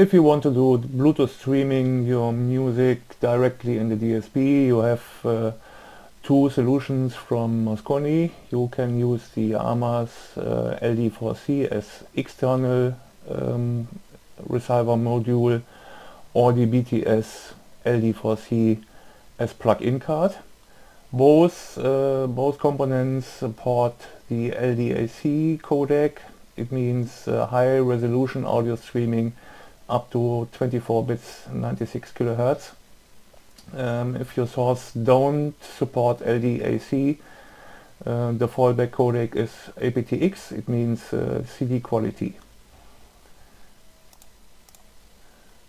if you want to do Bluetooth streaming your music directly in the DSP, you have uh, two solutions from Mosconi. You can use the AMAS uh, LD4C as external um, receiver module or the BTS LD4C as plug-in card. Both, uh, both components support the LDAC codec. It means uh, high resolution audio streaming up to 24 bits 96 kilohertz. Um, if your source don't support LDAC, uh, the fallback codec is aptX, it means uh, CD quality.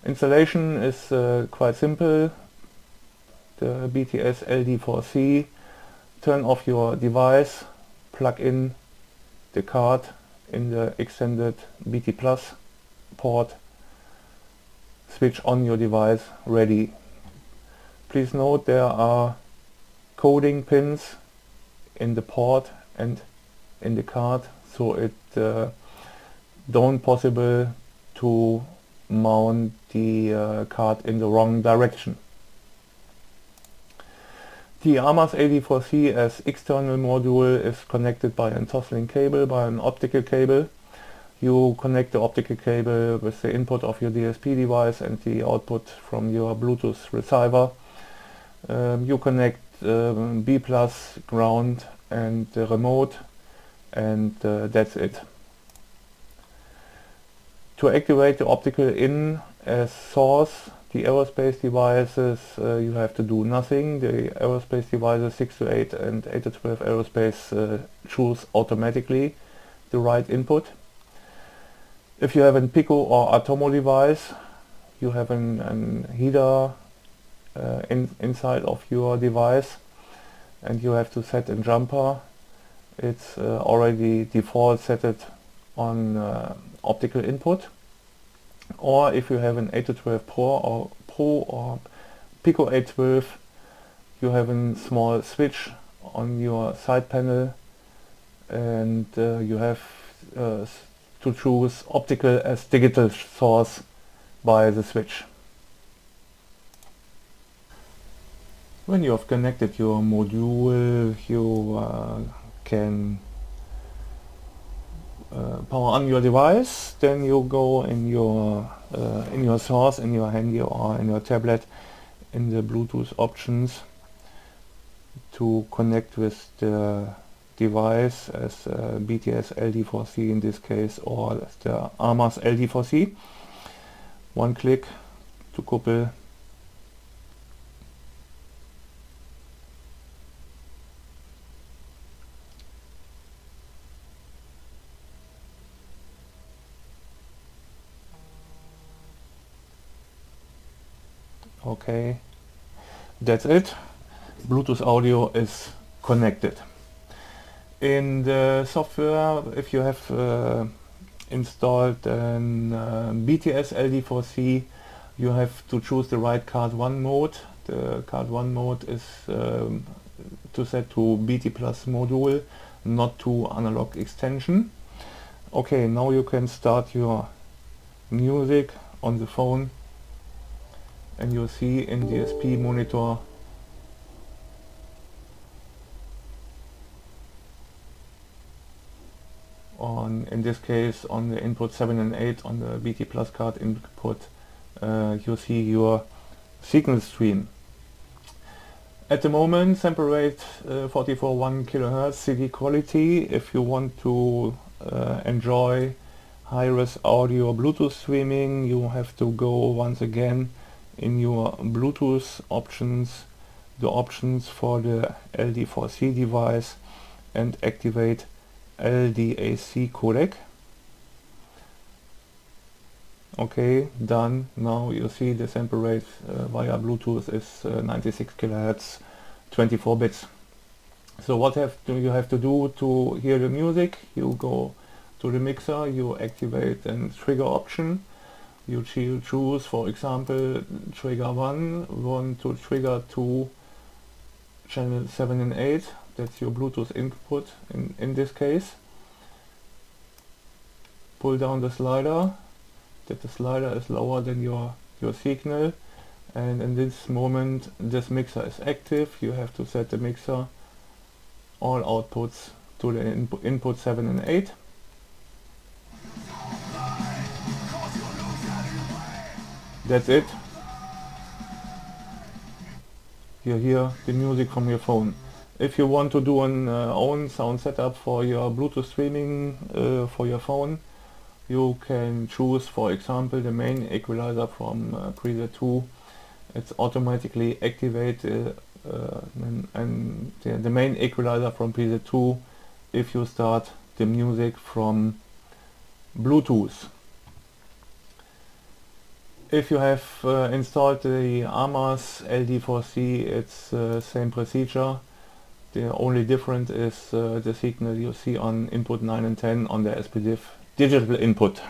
Installation is uh, quite simple. The BTS LD4C, turn off your device, plug in the card in the extended BT Plus port, switch on your device, ready. Please note there are coding pins in the port and in the card so it uh, don't possible to mount the uh, card in the wrong direction. The AMAS LD4C as external module is connected by an Toslink cable, by an optical cable. You connect the optical cable with the input of your DSP device and the output from your Bluetooth receiver. Um, you connect um, B plus ground and the remote and uh, that's it. To activate the optical in as source, the aerospace devices, uh, you have to do nothing. The aerospace devices 6 to 8 and 8 to 12 aerospace uh, choose automatically the right input. If you have a Pico or Atomo device, you have an, an header uh, in, inside of your device and you have to set a jumper. It's uh, already default set it on uh, optical input or if you have an 812 Pro or Pro or Pico 812 you have a small switch on your side panel and uh, you have uh, to choose optical as digital source by the switch. When you have connected your module you uh, can uh, power on your device, then you go in your uh, in your source, in your handy or in your tablet, in the Bluetooth options to connect with the device as uh, BTS LD4C in this case or the AMAS LD4C. One click to couple. Okay. That's it. Bluetooth audio is connected in the software if you have uh, installed an uh, BTS LD4C you have to choose the right card 1 mode. The card 1 mode is um, to set to BT plus module not to analog extension. Okay now you can start your music on the phone and you'll see in the SP monitor on in this case on the input 7 and 8 on the BT plus card input uh, you see your signal stream. At the moment sample rate uh, 44.1 kilohertz CD quality. If you want to uh, enjoy high-res audio Bluetooth streaming you have to go once again in your Bluetooth options the options for the LD4C device and activate LDAC codec. Okay, done. Now you see the sample rate uh, via Bluetooth is uh, 96 kilohertz, 24 bits. So what have do you have to do to hear the music? You go to the mixer, you activate a trigger option you choose for example trigger 1 want to trigger 2, channel 7 and 8 that's your Bluetooth input in, in this case. Pull down the slider that the slider is lower than your your signal. And in this moment this mixer is active. You have to set the mixer all outputs to the input, input 7 and 8 that's it. You hear the music from your phone if you want to do an uh, own sound setup for your Bluetooth streaming uh, for your phone you can choose for example the main equalizer from uh, preset 2 it's automatically activate uh, and, and the, the, main equalizer from preset 2 if you start the music from Bluetooth. If you have uh, installed the AMAS LD4C it's uh, same procedure the only difference is uh, the signal you see on input 9 and 10 on the SPDIF digital input.